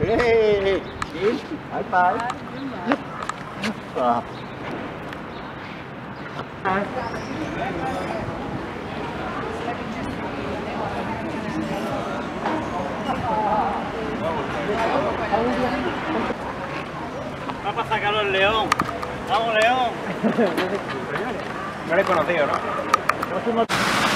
Hey, bye bye. Ờ. Va para sacarlo el león. Vamos, león. No le he conocido, ¿no?